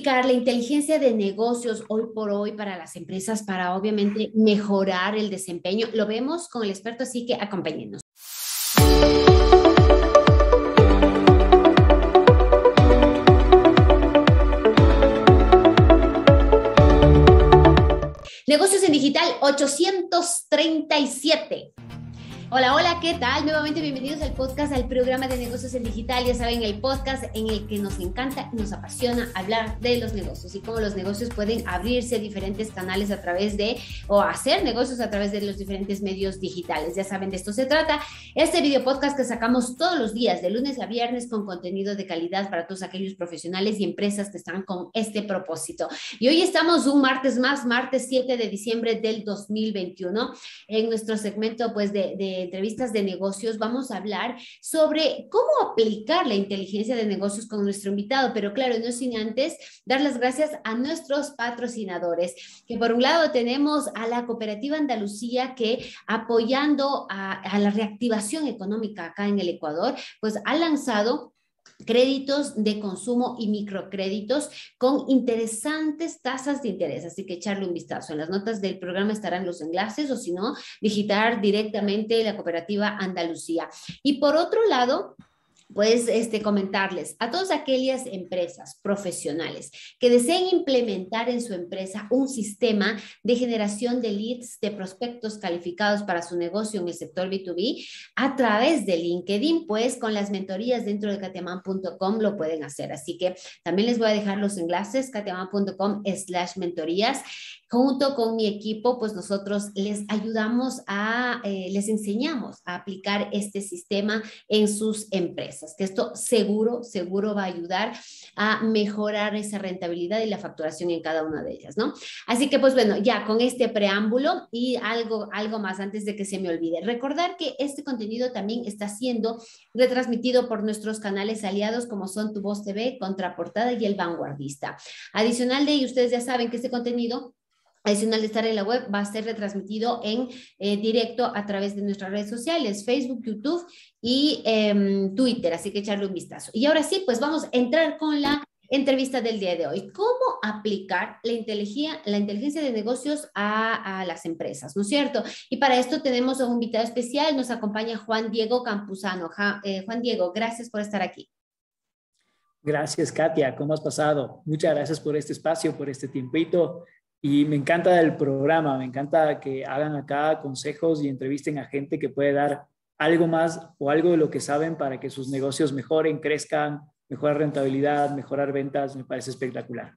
la inteligencia de negocios hoy por hoy para las empresas para obviamente mejorar el desempeño? Lo vemos con el experto, así que acompáñenos. Negocios en Digital 837. Hola, hola, ¿qué tal? Nuevamente bienvenidos al podcast, al programa de negocios en digital. Ya saben, el podcast en el que nos encanta y nos apasiona hablar de los negocios y cómo los negocios pueden abrirse diferentes canales a través de, o hacer negocios a través de los diferentes medios digitales. Ya saben, de esto se trata. Este video podcast que sacamos todos los días, de lunes a viernes, con contenido de calidad para todos aquellos profesionales y empresas que están con este propósito. Y hoy estamos un martes más, martes 7 de diciembre del 2021, en nuestro segmento, pues, de, de entrevistas de negocios vamos a hablar sobre cómo aplicar la inteligencia de negocios con nuestro invitado, pero claro, no sin antes dar las gracias a nuestros patrocinadores, que por un lado tenemos a la Cooperativa Andalucía que apoyando a, a la reactivación económica acá en el Ecuador, pues ha lanzado créditos de consumo y microcréditos con interesantes tasas de interés. Así que echarle un vistazo. En las notas del programa estarán los enlaces o si no, visitar directamente la cooperativa Andalucía. Y por otro lado, pues este, comentarles a todas aquellas empresas profesionales que deseen implementar en su empresa un sistema de generación de leads, de prospectos calificados para su negocio en el sector B2B a través de LinkedIn, pues con las mentorías dentro de katiaman.com lo pueden hacer. Así que también les voy a dejar los enlaces, katiaman.com slash mentorías junto con mi equipo, pues nosotros les ayudamos a, eh, les enseñamos a aplicar este sistema en sus empresas, que esto seguro, seguro va a ayudar a mejorar esa rentabilidad y la facturación en cada una de ellas, ¿no? Así que, pues bueno, ya con este preámbulo y algo, algo más antes de que se me olvide. Recordar que este contenido también está siendo retransmitido por nuestros canales aliados como son Tu Voz TV, Contraportada y El Vanguardista. Adicional de ello, ustedes ya saben que este contenido adicional de estar en la web, va a ser retransmitido en eh, directo a través de nuestras redes sociales, Facebook, YouTube y em, Twitter, así que echarle un vistazo. Y ahora sí, pues vamos a entrar con la entrevista del día de hoy. ¿Cómo aplicar la inteligencia, la inteligencia de negocios a, las empresas? ¿No es cierto? Y para esto tenemos a un invitado especial, nos acompaña Juan Diego Campuzano. Eh, Juan Diego, gracias por estar aquí. Gracias, Katia. ¿Cómo has pasado? Muchas gracias por este espacio, por este tiempito. Y me encanta el programa, me encanta que hagan acá consejos y entrevisten a gente que puede dar algo más o algo de lo que saben para que sus negocios mejoren, crezcan, mejorar rentabilidad, mejorar ventas, me parece espectacular.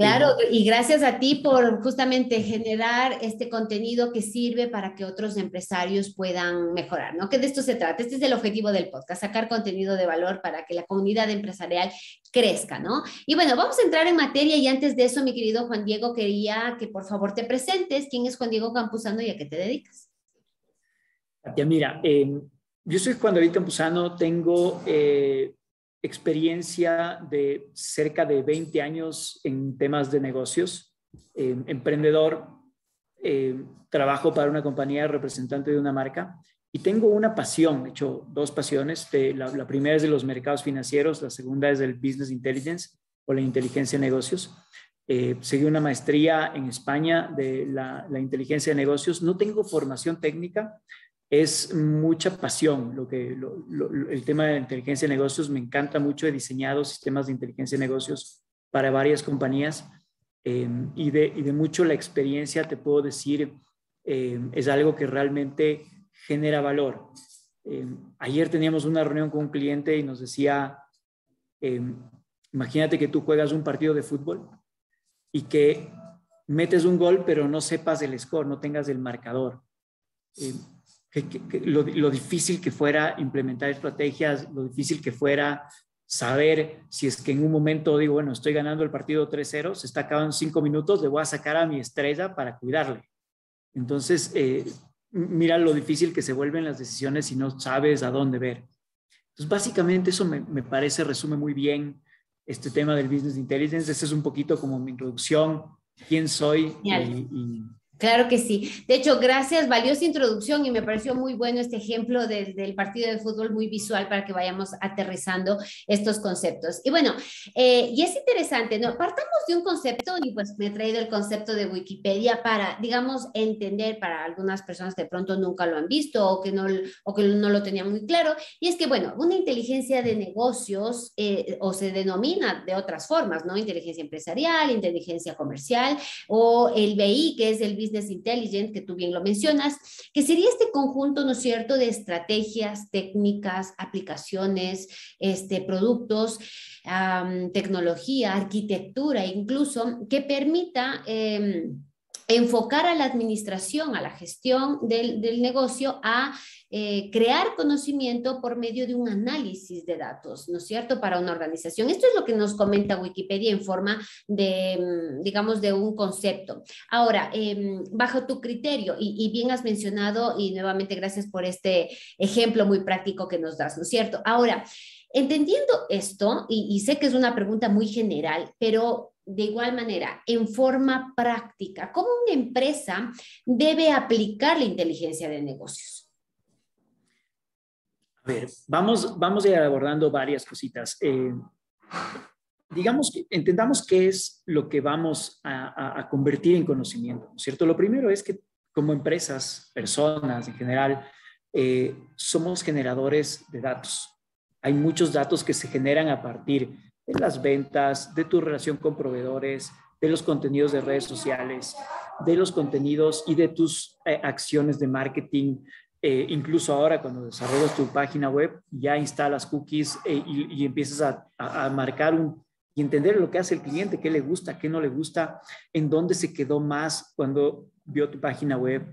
Claro, y gracias a ti por justamente generar este contenido que sirve para que otros empresarios puedan mejorar, ¿no? Que de esto se trata. Este es el objetivo del podcast, sacar contenido de valor para que la comunidad empresarial crezca, ¿no? Y bueno, vamos a entrar en materia y antes de eso, mi querido Juan Diego, quería que por favor te presentes. ¿Quién es Juan Diego Campuzano y a qué te dedicas? Katia, mira, eh, yo soy Juan David Campuzano, tengo eh, experiencia de cerca de 20 años en temas de negocios, eh, emprendedor, eh, trabajo para una compañía representante de una marca y tengo una pasión, de hecho dos pasiones. la, primera es de los mercados financieros, la segunda es del business intelligence o la inteligencia de negocios. Eh, seguí una maestría en España de la, la inteligencia de negocios. No tengo formación técnica, es mucha pasión. Lo que, el tema de inteligencia de negocios me encanta mucho. He diseñado sistemas de inteligencia de negocios para varias compañías em, y, de, y, de, mucho la experiencia, te puedo decir, em, es algo que realmente genera valor. Em, ayer teníamos una reunión con un cliente y nos decía, imagínate que tú juegas un partido de fútbol y que metes un gol, pero no sepas el score, no tengas el marcador lo, difícil que fuera implementar estrategias, lo difícil que fuera saber si es que en un momento digo, bueno, estoy ganando el partido 3-0, se está acabando cinco minutos, le voy a sacar a mi estrella para cuidarle. Entonces, eh, mira lo difícil que se vuelven las decisiones si no sabes a dónde ver. Entonces, básicamente eso me, parece, resume muy bien este tema del Business Intelligence. Ese es un poquito como mi introducción, quién soy y, Claro que sí. De hecho, gracias, valiosa introducción y me pareció muy bueno este ejemplo del partido de fútbol muy visual para que vayamos aterrizando estos conceptos. Y bueno, eh, y es interesante, ¿no? Partamos de un concepto y pues me he traído el concepto de Wikipedia para, digamos, entender para algunas personas que de pronto nunca lo han visto o que no, o que no lo tenían muy claro. Y es que, bueno, una inteligencia de negocios eh, o se denomina de otras formas, ¿no? Inteligencia empresarial, inteligencia comercial o el BI, que es el Business Business Intelligence, que tú bien lo mencionas, que sería este conjunto, ¿no es cierto?, de estrategias, técnicas, aplicaciones, este, productos, tecnología, arquitectura, incluso, que permita... Em, enfocar a la administración, a la gestión del, negocio, a eh, crear conocimiento por medio de un análisis de datos, ¿no es cierto?, para una organización. Esto es lo que nos comenta Wikipedia en forma de, mm, digamos, de un concepto. Ahora, em, bajo tu criterio, y, bien has mencionado, y nuevamente gracias por este ejemplo muy práctico que nos das, ¿no es cierto? Ahora, entendiendo esto, y sé que es una pregunta muy general, pero de igual manera, en forma práctica, cómo una empresa debe aplicar la inteligencia de negocios. A ver, vamos, vamos a ir abordando varias cositas. Eh, digamos que entendamos qué es lo que vamos a, convertir en conocimiento, ¿cierto? Lo primero es que como empresas, personas en general, eh, somos generadores de datos. Hay muchos datos que se generan a partir de las ventas, de tu relación con proveedores, de los contenidos de redes sociales, de los contenidos y de tus eh, acciones de marketing. Eh, incluso ahora cuando desarrollas tu página web, ya instalas cookies eh, y, empiezas a, marcar un, y entender lo que hace el cliente, qué le gusta, qué no le gusta, en dónde se quedó más cuando vio tu página web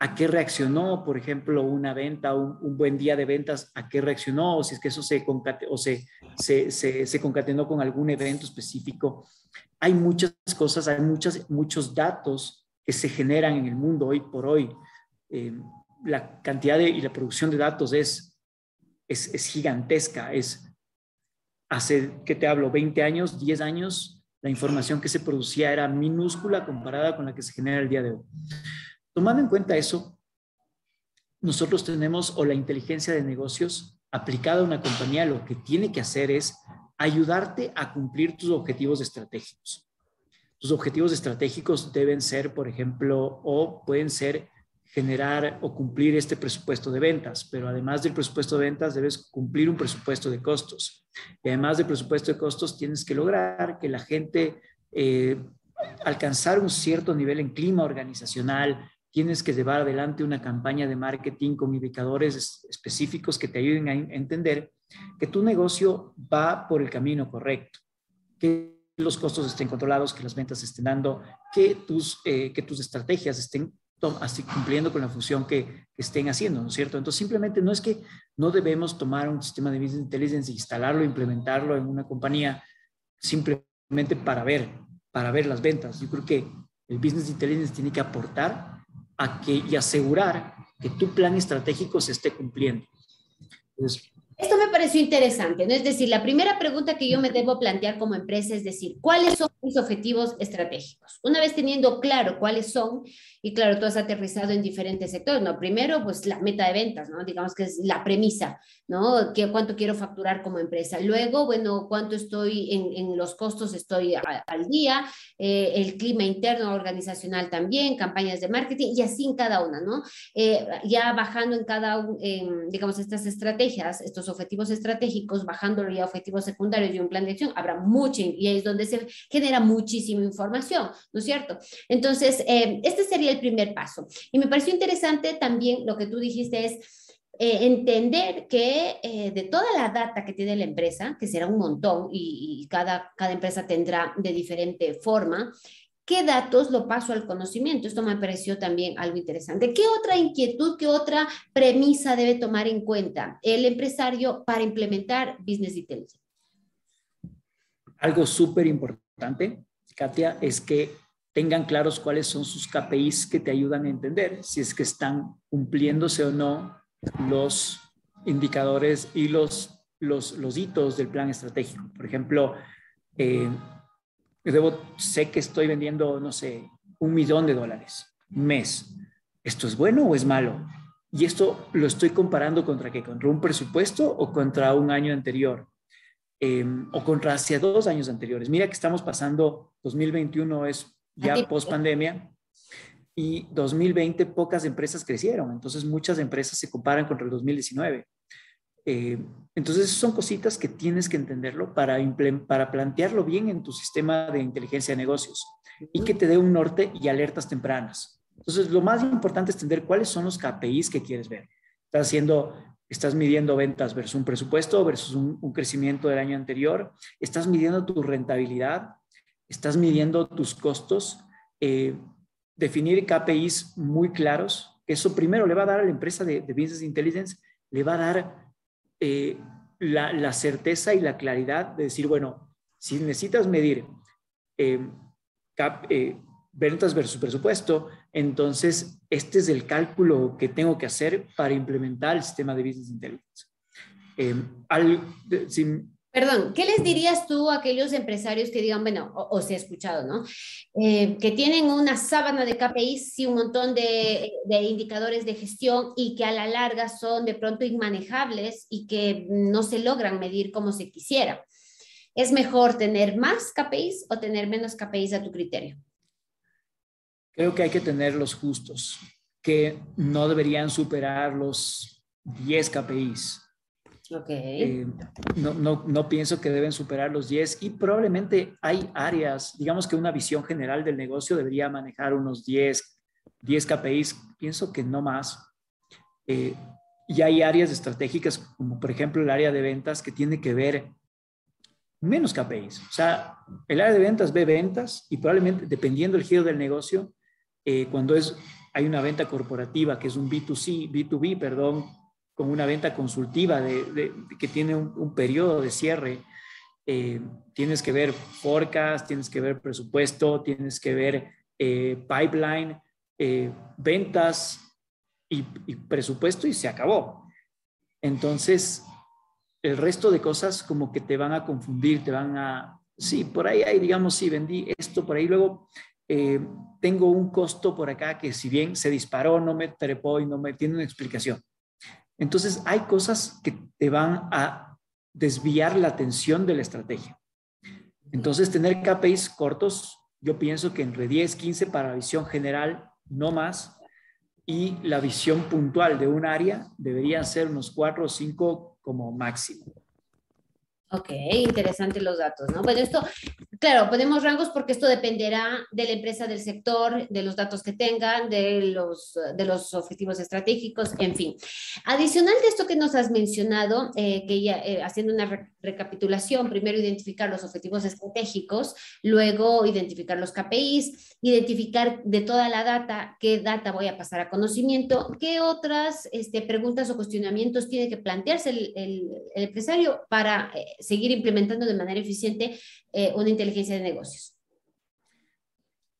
a qué reaccionó, por ejemplo, una venta, un, buen día de ventas, a qué reaccionó, o si es que eso se, o se, se, se, concatenó con algún evento específico. Hay muchas cosas, hay muchas, muchos datos que se generan en el mundo hoy por hoy. Eh, la cantidad de, y la producción de datos es, es, es gigantesca. Es hace, ¿qué te hablo? 20 años, 10 años, la información que se producía era minúscula comparada con la que se genera el día de hoy. Tomando en cuenta eso, nosotros tenemos o la inteligencia de negocios aplicada a una compañía, lo que tiene que hacer es ayudarte a cumplir tus objetivos estratégicos. Tus objetivos estratégicos deben ser, por ejemplo, o pueden ser generar o cumplir este presupuesto de ventas, pero además del presupuesto de ventas debes cumplir un presupuesto de costos. Y además del presupuesto de costos tienes que lograr que la gente eh, alcanzar un cierto nivel en clima organizacional, tienes que llevar adelante una campaña de marketing con indicadores específicos que te ayuden a entender que tu negocio va por el camino correcto, que los costos estén controlados, que las ventas estén dando, que tus, eh, que tus estrategias estén así cumpliendo con la función que, estén haciendo, ¿no es cierto? Entonces, simplemente no es que no debemos tomar un sistema de business intelligence instalarlo, implementarlo en una compañía simplemente para ver, para ver las ventas. Yo creo que el business intelligence tiene que aportar a que, y asegurar que tu plan estratégico se esté cumpliendo. Esto me pareció interesante, ¿no? Es decir, la primera pregunta que yo me debo plantear como empresa es decir, ¿cuáles son mis objetivos estratégicos? Una vez teniendo claro cuáles son, y claro, tú has aterrizado en diferentes sectores, ¿no? Primero, pues la meta de ventas, ¿no? Digamos que es la premisa, ¿no? ¿Qué, ¿Cuánto quiero facturar como empresa? Luego, bueno, ¿cuánto estoy en, los costos? Estoy al día, eh, el clima interno organizacional también, campañas de marketing, y así en cada una, ¿no? Eh, ya bajando en cada, en, digamos, estas estrategias, estos objetivos estratégicos, bajándolo ya a objetivos secundarios y un plan de acción, habrá mucha, y ahí es donde se genera muchísima información, ¿no es cierto? Entonces, eh, este sería el primer paso. Y me pareció interesante también lo que tú dijiste es, eh, entender que eh, de toda la data que tiene la empresa, que será un montón y, y, cada, cada empresa tendrá de diferente forma, ¿Qué datos lo paso al conocimiento? Esto me pareció también algo interesante. ¿Qué otra inquietud, qué otra premisa debe tomar en cuenta el empresario para implementar Business Intelligence? Algo súper importante, Katia, es que tengan claros cuáles son sus KPIs que te ayudan a entender si es que están cumpliéndose o no los indicadores y los, los, los hitos del plan estratégico. Por ejemplo, eh, debo, sé que estoy vendiendo, no sé, un millón de dólares. mes. ¿Esto es bueno o es malo? Y esto lo estoy comparando contra qué? ¿Contra un presupuesto o contra un año anterior? Em, o contra hacia dos años anteriores. Mira que estamos pasando, 2021 es ya post pandemia y 2020 pocas empresas crecieron, entonces muchas empresas se comparan contra el 2019. Eh, entonces son cositas que tienes que entenderlo para, para plantearlo bien en tu sistema de inteligencia de negocios y que te dé un norte y alertas tempranas. Entonces, lo más importante es entender cuáles son los KPIs que quieres ver. Estás haciendo, estás midiendo ventas versus un presupuesto versus un, crecimiento del año anterior. Estás midiendo tu rentabilidad. Estás midiendo tus costos. Eh, definir KPIs muy claros. Eso primero le va a dar a la empresa de, Business Intelligence, le va a dar eh, la, certeza y la claridad de decir, bueno, si necesitas medir eh, eh, ventas versus presupuesto, entonces este es el cálculo que tengo que hacer para implementar el sistema de Business Intelligence. Em, Perdón, ¿qué les dirías tú a aquellos empresarios que digan, bueno, o, se ha escuchado, ¿no? Eh, que tienen una sábana de KPIs y un montón de, de, indicadores de gestión y que a la larga son de pronto inmanejables y que no se logran medir como se quisiera. ¿Es mejor tener más KPIs o tener menos KPIs a tu criterio? Creo que hay que tener los justos, que no deberían superar los 10 KPIs. Okay. Eh, no, pienso que deben superar los 10 y probablemente hay áreas, digamos que una visión general del negocio debería manejar unos 10, 10 KPIs, pienso que no más. Eh, y hay áreas estratégicas como por ejemplo el área de ventas que tiene que ver menos KPIs. O sea, el área de ventas ve ventas y probablemente, dependiendo del giro del negocio, eh, cuando es, hay una venta corporativa que es un B2C, B2B, perdón, con una venta consultiva de, que tiene un, periodo de cierre, eh, tienes que ver forecast, tienes que ver presupuesto, tienes que ver eh, pipeline, ventas y, y presupuesto y se acabó. Entonces, el resto de cosas como que te van a confundir, te van a, sí, por ahí hay, digamos, sí, vendí esto por ahí, luego eh, tengo un costo por acá que si bien se disparó, no me trepó y no me tiene una explicación. Entonces, hay cosas que te van a desviar la atención de la estrategia. Entonces, tener KPIs cortos, yo pienso que entre 10, 15 para la visión general, no más, y la visión puntual de un área deberían ser unos 4 o 5 como máximo. Ok, interesantes los datos, ¿no? Bueno, esto, claro, ponemos rangos porque esto dependerá de la empresa, del sector, de los datos que tengan, de los, de los objetivos estratégicos, en fin. Adicional de esto que nos has mencionado, eh, que ya eh, haciendo una recapitulación, primero identificar los objetivos estratégicos, luego identificar los KPIs, identificar de toda la data qué data voy a pasar a conocimiento, qué otras este, preguntas o cuestionamientos tiene que plantearse el, empresario para... Eh, seguir implementando de manera eficiente eh, una inteligencia de negocios?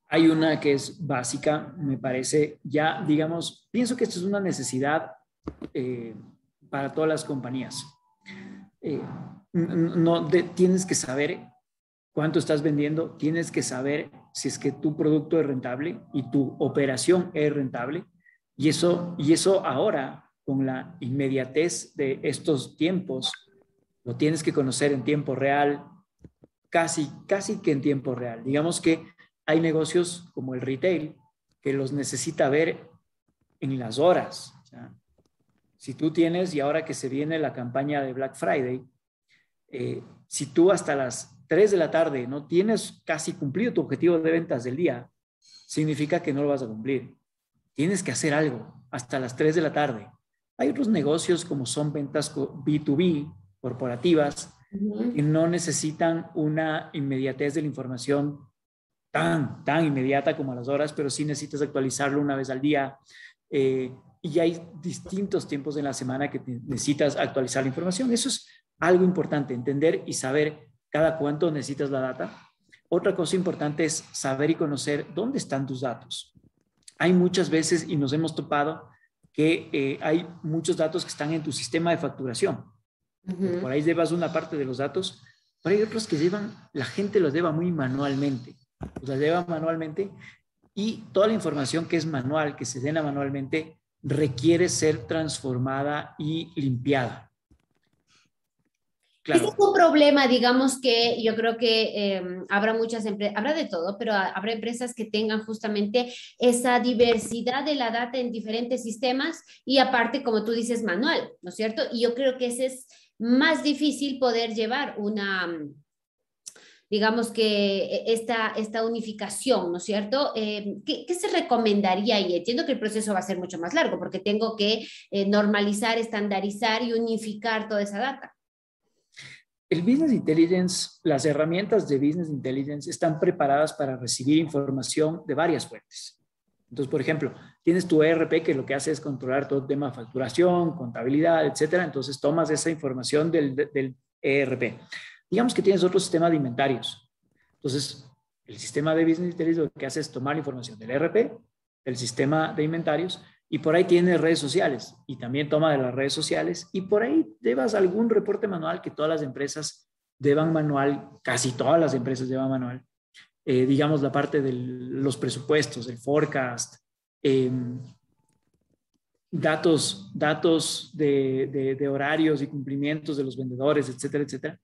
Hay una que es básica, me parece, ya digamos, pienso que esto es una necesidad eh, para todas las compañías. Eh, no tienes que saber cuánto estás vendiendo, tienes que saber si es que tu producto es rentable y tu operación es rentable. Y eso, y eso ahora, con la inmediatez de estos tiempos, lo tienes que conocer en tiempo real, casi, casi que en tiempo real. Digamos que hay negocios como el retail que los necesita ver en las horas. si tú tienes, y ahora que se viene la campaña de Black Friday, eh, si tú hasta las 3 de la tarde no tienes casi cumplido tu objetivo de ventas del día, significa que no lo vas a cumplir. Tienes que hacer algo hasta las 3 de la tarde. Hay otros negocios como son ventas B2B, corporativas y no necesitan una inmediatez de la información tan, tan inmediata como a las horas, pero sí necesitas actualizarlo una vez al día. Eh, y hay distintos tiempos en la semana que necesitas actualizar la información. Eso es algo importante, entender y saber cada cuánto necesitas la data. Otra cosa importante es saber y conocer dónde están tus datos. Hay muchas veces, y nos hemos topado, que eh, hay muchos datos que están en tu sistema de facturación. Por ahí llevas una parte de los datos, pero hay otros que llevan, la gente los lleva muy manualmente. Los lleva manualmente y toda la información que es manual, que se llena manualmente, requiere ser transformada y limpiada. Claro. es un problema, digamos que yo creo que em, habrá muchas empresas, habrá de todo, pero habrá empresas que tengan justamente esa diversidad de la data en diferentes sistemas y aparte, como tú dices, manual, ¿no es cierto? Y yo creo que ese es más difícil poder llevar una, digamos que e, esta, esta unificación, ¿no es cierto? Em, ¿qué, se recomendaría? Y entiendo que el proceso va a ser mucho más largo porque tengo que eh, normalizar, estandarizar y unificar toda esa data. El Business Intelligence, las herramientas de Business Intelligence están preparadas para recibir información de varias fuentes. Entonces, por ejemplo, tienes tu ERP que lo que hace es controlar todo el tema de facturación, contabilidad, etcétera. Entonces, tomas esa información del, ERP. Digamos que tienes otro sistema de inventarios. Entonces, el sistema de Business Intelligence lo que hace es tomar la información del ERP, del sistema de inventarios, y por ahí tienes redes sociales y también toma de las redes sociales y por ahí debas algún reporte manual que todas las empresas deban manual, casi todas las empresas deban manual, eh, digamos la parte de los presupuestos, el forecast, em, datos, datos de, de, horarios y cumplimientos de los vendedores, etcétera, etcétera.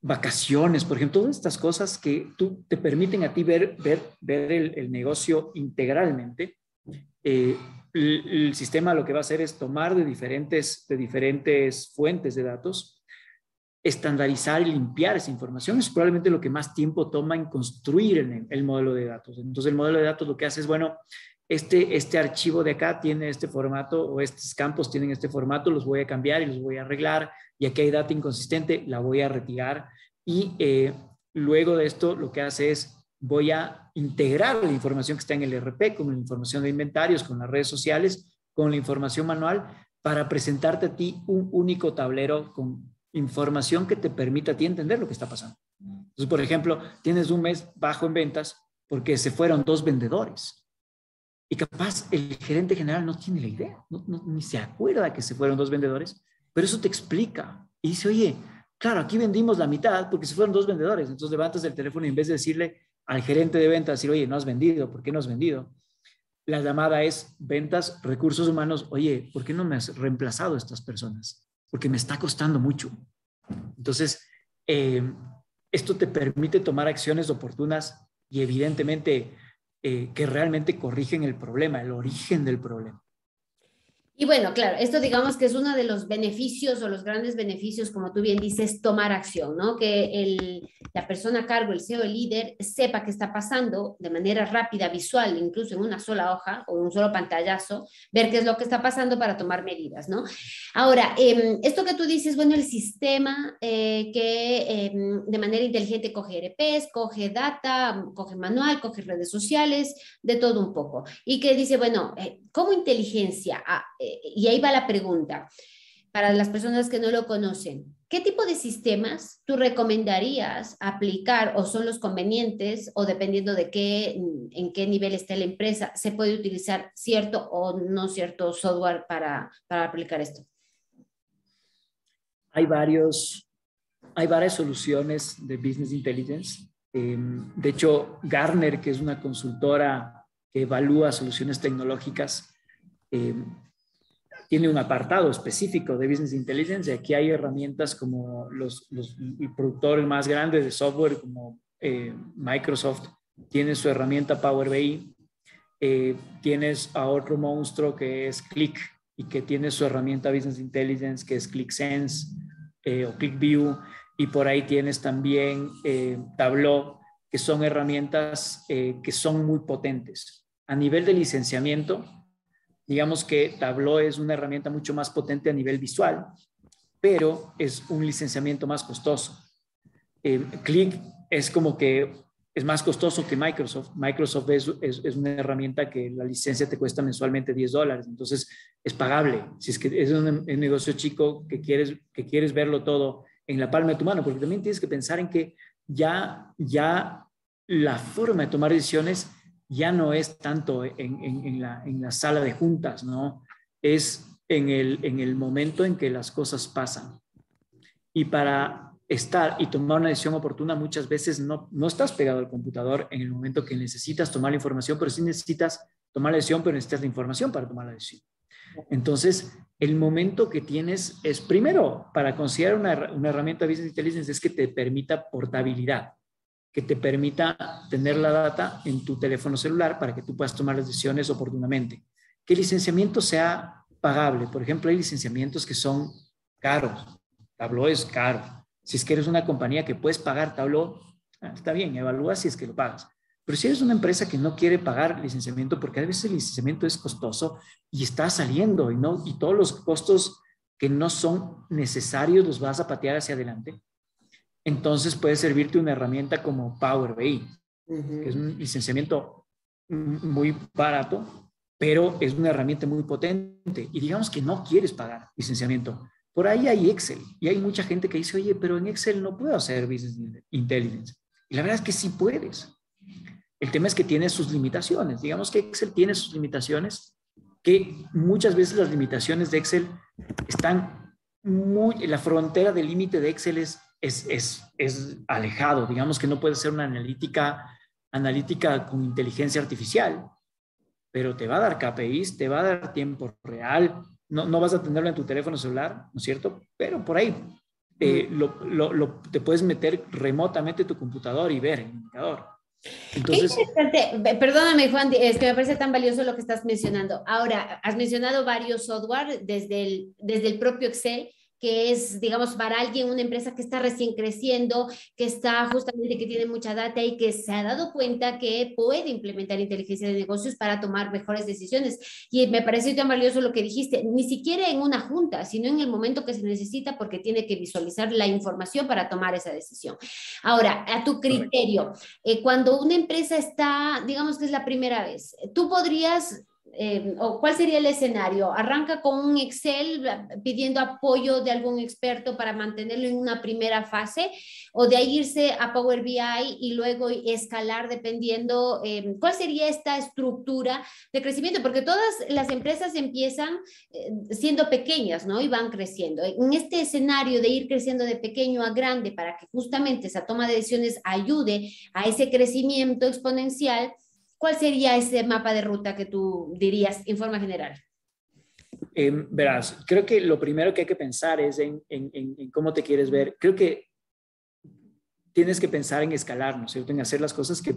Vacaciones, por ejemplo, todas estas cosas que tú, te permiten a ti ver, ver, ver el, el negocio integralmente. Eh, el, sistema lo que va a hacer es tomar de diferentes, de diferentes fuentes de datos, estandarizar y limpiar esa información. Es probablemente lo que más tiempo toma en construir el, el modelo de datos. Entonces, el modelo de datos lo que hace es, bueno, este, este archivo de acá tiene este formato o estos campos tienen este formato, los voy a cambiar y los voy a arreglar. Y aquí hay data inconsistente, la voy a retirar. Y eh, luego de esto, lo que hace es voy a integrar la información que está en el RP con la información de inventarios, con las redes sociales, con la información manual, para presentarte a ti un único tablero con información que te permita a ti entender lo que está pasando. Por ejemplo, tienes un mes bajo en ventas porque se fueron dos vendedores. Y capaz el gerente general no tiene la idea, ni se acuerda que se fueron dos vendedores, pero eso te explica. Y dice, oye, claro, aquí vendimos la mitad porque se fueron dos vendedores. Entonces levantas el teléfono y en vez de decirle, al gerente de ventas decir, oye, no has vendido, ¿por qué no has vendido? La llamada es ventas, recursos humanos, oye, ¿por qué no me has reemplazado a estas personas? Porque me está costando mucho. Entonces, eh, esto te permite tomar acciones oportunas y evidentemente eh, que realmente corrigen el problema, el origen del problema. Y bueno, claro, esto digamos que es uno de los beneficios o los grandes beneficios, como tú bien dices, tomar acción, ¿no? Que el, la persona a cargo, el CEO, el líder, sepa qué está pasando de manera rápida, visual, incluso en una sola hoja o en un solo pantallazo, ver qué es lo que está pasando para tomar medidas, ¿no? Ahora, em, esto que tú dices, bueno, el sistema eh, que em, de manera inteligente coge RPs, coge data, coge manual, coge redes sociales, de todo un poco. Y que dice, bueno, eh, ¿cómo inteligencia? Y ahí va la pregunta, para las personas que no lo conocen, ¿qué tipo de sistemas tú recomendarías aplicar o son los convenientes o dependiendo de qué, en qué nivel está la empresa, se puede utilizar cierto o no cierto software para, para aplicar esto? Hay varios, hay varias soluciones de Business Intelligence. Em, de hecho, Garner, que es una consultora que evalúa soluciones tecnológicas, em, tiene un apartado específico de Business Intelligence y aquí hay herramientas como los, los el productor más grande de software como eh, Microsoft tiene su herramienta Power BI, eh, tienes a otro monstruo que es Click y que tiene su herramienta Business Intelligence que es ClickSense eh, o ClickView y por ahí tienes también Tableau que son herramientas que son muy potentes. A nivel de licenciamiento, Digamos que Tableau es una herramienta mucho más potente a nivel visual, pero es un licenciamiento más costoso. Eh, Click es como que es más costoso que Microsoft. Microsoft es, es, una herramienta que la licencia te cuesta mensualmente 10 dólares, entonces es pagable. Si es que es un, negocio chico que quieres, que quieres verlo todo en la palma de tu mano, porque también tienes que pensar en que ya, ya la forma de tomar decisiones ya no es tanto en, la, sala de juntas, ¿no? Es en el, en el momento en que las cosas pasan. Y para estar y tomar una decisión oportuna, muchas veces no, no estás pegado al computador en el momento que necesitas tomar la información, pero sí necesitas tomar la decisión, pero necesitas la información para tomar la decisión. Entonces, el momento que tienes es, primero, para considerar una, una herramienta de Business Intelligence es que te permita portabilidad, que te permita tener la data en tu teléfono celular para que tú puedas tomar las decisiones oportunamente. Que el licenciamiento sea pagable. Por ejemplo, hay licenciamientos que son caros. Tableau es caro. Si es que eres una compañía que puedes pagar Tableau, ah, está bien, evalúa si es que lo pagas. Pero si eres una empresa que no quiere pagar licenciamiento, porque a veces el licenciamiento es costoso y está saliendo y, no, y todos los costos que no son necesarios los vas a patear hacia adelante, entonces puede servirte una herramienta como Power BI, que es un licenciamiento muy barato, pero es una herramienta muy potente. Y digamos que no quieres pagar licenciamiento. Por ahí hay Excel y hay mucha gente que dice, oye, pero en Excel no puedo hacer Business Intelligence. Y la verdad es que sí puedes. El tema es que tiene sus limitaciones. Digamos que Excel tiene sus limitaciones, que muchas veces las limitaciones de Excel están muy, la frontera del límite de Excel es, es, es, alejado. Digamos que no puede ser una analítica, analítica con inteligencia artificial, pero te va a dar KPIs, te va a dar tiempo real. No, no vas a tenerlo en tu teléfono celular, ¿no es cierto? Pero por ahí eh, lo, lo, te puedes meter remotamente tu computador y ver el indicador. Entonces, Perdóname, Juan, es que me parece tan valioso lo que estás mencionando. Ahora, has mencionado varios software desde el, desde el propio Excel que es, digamos, para alguien, una empresa que está recién creciendo, que está justamente, que tiene mucha data y que se ha dado cuenta que puede implementar inteligencia de negocios para tomar mejores decisiones. Y me parece tan valioso lo que dijiste, ni siquiera en una junta, sino en el momento que se necesita porque tiene que visualizar la información para tomar esa decisión. Ahora, a tu criterio, eh, cuando una empresa está, digamos que es la primera vez, tú podrías eh, o cuál sería el escenario? ¿Arranca con un Excel pidiendo apoyo de algún experto para mantenerlo en una primera fase? ¿O de ahí irse a Power BI y luego escalar dependiendo eh, cuál sería esta estructura de crecimiento? Porque todas las empresas empiezan eh, siendo pequeñas, ¿no? Y van creciendo. En este escenario de ir creciendo de pequeño a grande para que justamente esa toma de decisiones ayude a ese crecimiento exponencial, ¿Cuál sería ese mapa de ruta que tú dirías en forma general? Em, verás, creo que lo primero que hay que pensar es en, cómo te quieres ver. Creo que tienes que pensar en escalar, ¿no es cierto? En hacer las cosas que,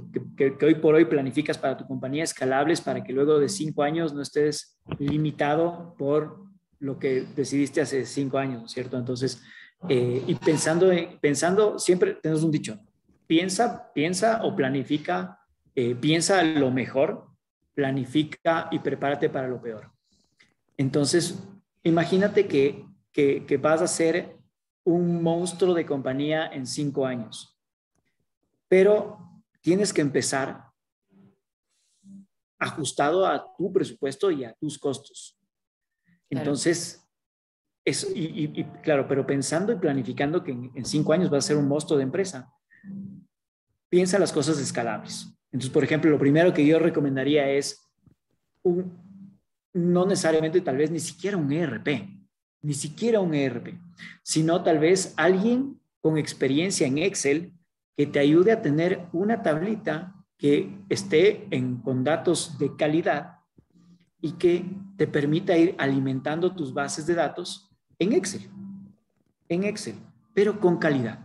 hoy por hoy planificas para tu compañía escalables para que luego de cinco años no estés limitado por lo que decidiste hace cinco años, ¿no es cierto? Entonces, eh, y pensando, pensando, siempre tenemos un dicho, piensa, piensa o planifica eh, piensa lo mejor, planifica y prepárate para lo peor. Entonces, imagínate que, que, vas a ser un monstruo de compañía en cinco años, pero tienes que empezar ajustado a tu presupuesto y a tus costos. Entonces, eso, y, claro, pero pensando y planificando que en, en, cinco años vas a ser un monstruo de empresa, piensa las cosas escalables. Entonces, por ejemplo, lo primero que yo recomendaría es un, no necesariamente tal vez ni siquiera un ERP, ni siquiera un ERP, sino tal vez alguien con experiencia en Excel que te ayude a tener una tablita que esté con datos de calidad y que te permita ir alimentando tus bases de datos en Excel, en Excel, pero con calidad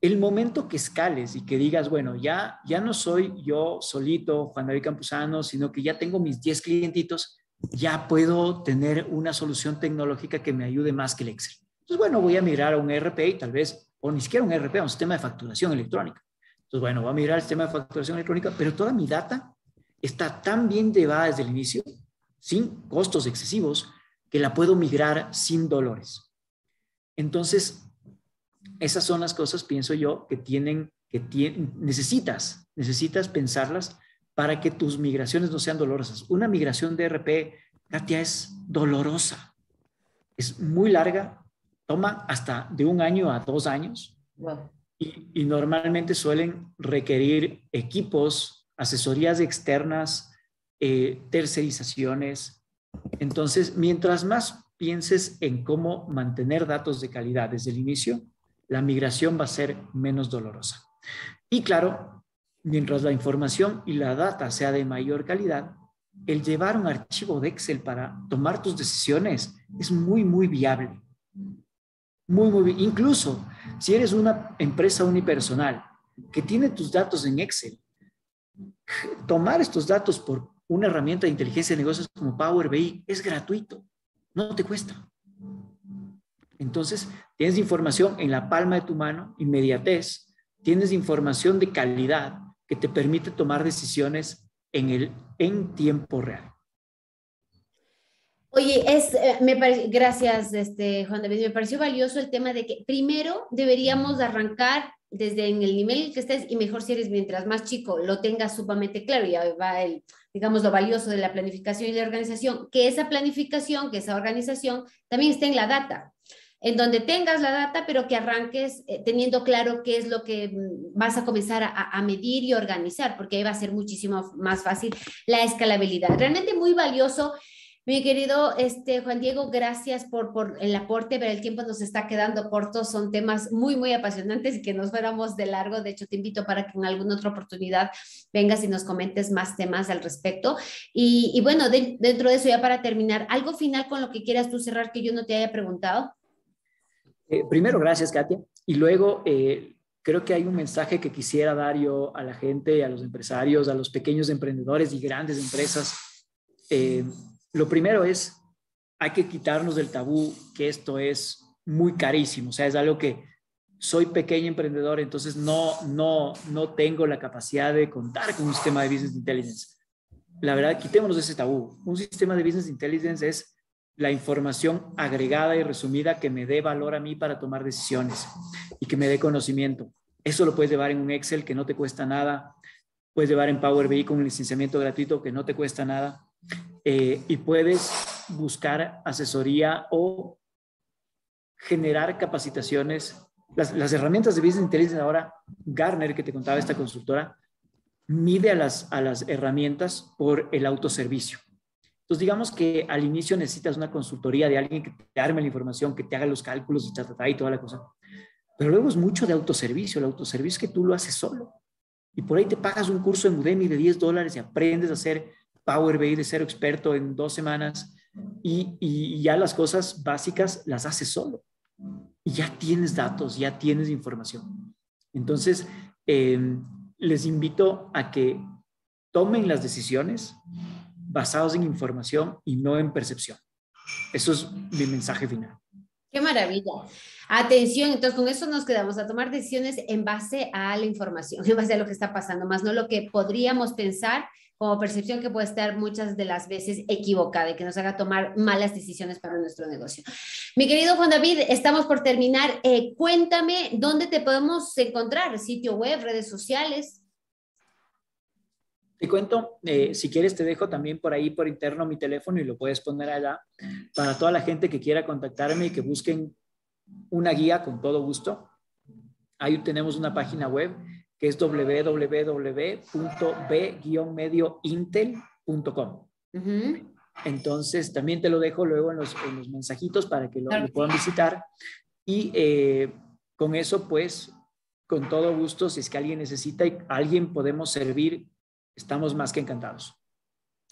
el momento que escales y que digas, bueno, ya, ya no soy yo solito, Juan David Campuzano, sino que ya tengo mis 10 clientitos, ya puedo tener una solución tecnológica que me ayude más que el Excel. Entonces, bueno, voy a mirar a un ERP y tal vez, o ni siquiera un ERP, a un sistema de facturación electrónica. Entonces, bueno, voy a mirar el sistema de facturación electrónica, pero toda mi data está tan bien llevada desde el inicio, sin costos excesivos, que la puedo migrar sin dolores. Entonces, esas son las cosas, pienso yo, que tienen, que necesitas, necesitas pensarlas para que tus migraciones no sean dolorosas. Una migración de RP, Katia, es dolorosa. Es muy larga, toma hasta de un año a dos años. Y, normalmente suelen requerir equipos, asesorías externas, eh, tercerizaciones. Entonces, mientras más pienses en cómo mantener datos de calidad desde el inicio, la migración va a ser menos dolorosa. Y claro, mientras la información y la data sea de mayor calidad, el llevar un archivo de Excel para tomar tus decisiones es muy, muy viable. Muy, muy. Incluso si eres una empresa unipersonal que tiene tus datos en Excel, tomar estos datos por una herramienta de inteligencia de negocios como Power BI es gratuito, no te cuesta. Entonces, tienes información en la palma de tu mano, inmediatez, tienes información de calidad que te permite tomar decisiones en, el, en tiempo real. Oye, es, eh, me gracias, este, Juan David. Me pareció valioso el tema de que primero deberíamos arrancar desde en el nivel que estés y mejor si eres mientras más chico lo tengas sumamente claro, ya va el, digamos, lo valioso de la planificación y la organización, que esa planificación, que esa organización también esté en la data en donde tengas la data, pero que arranques eh, teniendo claro qué es lo que mm, vas a comenzar a, medir y organizar, porque ahí va a ser muchísimo más fácil la escalabilidad. Realmente muy valioso. Mi querido este, Juan Diego, gracias por, por el aporte, pero el tiempo nos está quedando corto. Son temas muy, muy apasionantes y que nos fuéramos de largo. De hecho, te invito para que en alguna otra oportunidad vengas y nos comentes más temas al respecto. Y, bueno, dentro de eso, ya para terminar, algo final con lo que quieras tú cerrar que yo no te haya preguntado. Eh, primero, gracias, Katia. Y luego, eh, creo que hay un mensaje que quisiera dar yo a la gente, a los empresarios, a los pequeños emprendedores y grandes empresas. Eh, lo primero es, hay que quitarnos del tabú que esto es muy carísimo. O sea, es algo que soy pequeño emprendedor, entonces no, no, no tengo la capacidad de contar con un sistema de business intelligence. La verdad, quitémonos ese tabú. Un sistema de business intelligence es la información agregada y resumida que me dé valor a mí para tomar decisiones y que me dé conocimiento. Eso lo puedes llevar en un Excel que no te cuesta nada, puedes llevar en Power BI con un licenciamiento gratuito que no te cuesta nada eh, y puedes buscar asesoría o generar capacitaciones. Las, las, herramientas de Business Intelligence ahora, Garner, que te contaba esta consultora, mide a las, a las herramientas por el autoservicio. Entonces, digamos que al inicio necesitas una consultoría de alguien que te arme la información, que te haga los cálculos y, y toda la cosa. Pero luego es mucho de autoservicio. El autoservicio es que tú lo haces solo. Y por ahí te pagas un curso en Udemy de 10 dólares y aprendes a hacer Power BI de ser experto en dos semanas y, y, ya las cosas básicas las haces solo. Y ya tienes datos, ya tienes información. Entonces, em, les invito a que tomen las decisiones basados en información y no en percepción. Eso es mi mensaje final. Qué maravilla. Atención, entonces con eso nos quedamos a tomar decisiones en base a la información, en base a lo que está pasando, más no lo que podríamos pensar como percepción que puede estar muchas de las veces equivocada y que nos haga tomar malas decisiones para nuestro negocio. Mi querido Juan David, estamos por terminar. Eh, cuéntame dónde te podemos encontrar, sitio web, redes sociales. Te cuento, eh, si quieres te dejo también por ahí por interno mi teléfono y lo puedes poner allá para toda la gente que quiera contactarme y que busquen una guía con todo gusto. Ahí tenemos una página web que es www.b-mediointel.com. Entonces, también te lo dejo luego en los, mensajitos para que lo, puedan visitar. Y eh, con eso, pues, con todo gusto, si es que alguien necesita y alguien podemos servir estamos más que encantados.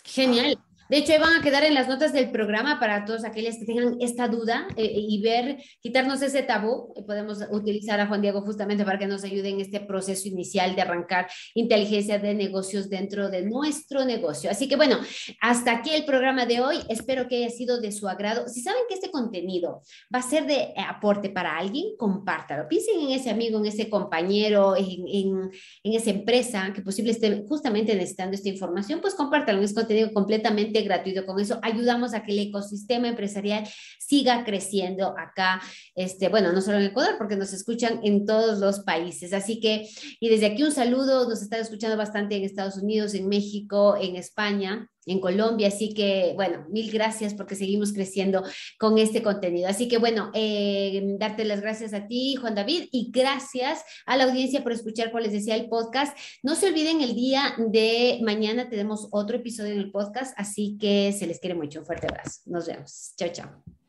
Genial. De hecho, van a quedar en las notas del programa para todos aquellos que tengan esta duda eh, y ver, quitarnos ese tabú. Podemos utilizar a Juan Diego justamente para que nos ayude en este proceso inicial de arrancar inteligencia de negocios dentro de nuestro negocio. Así que bueno, hasta aquí el programa de hoy. Espero que haya sido de su agrado. Si saben que este contenido va a ser de aporte para alguien, compártalo. Piensen en ese amigo, en ese compañero, en, en, en esa empresa que posible esté justamente necesitando esta información, pues compártalo. Es contenido completamente gratuito. Con eso ayudamos a que el ecosistema empresarial siga creciendo acá, este, bueno, no solo en Ecuador, porque nos escuchan en todos los países. Así que, y desde aquí un saludo, nos están escuchando bastante en Estados Unidos, en México, en España en Colombia. Así que, bueno, mil gracias porque seguimos creciendo con este contenido. Así que, bueno, eh, darte las gracias a ti, Juan David, y gracias a la audiencia por escuchar, como les decía, el podcast. No se olviden, el día de mañana tenemos otro episodio en el podcast, así que se les quiere mucho. Un fuerte abrazo. Nos vemos. Chao, chao.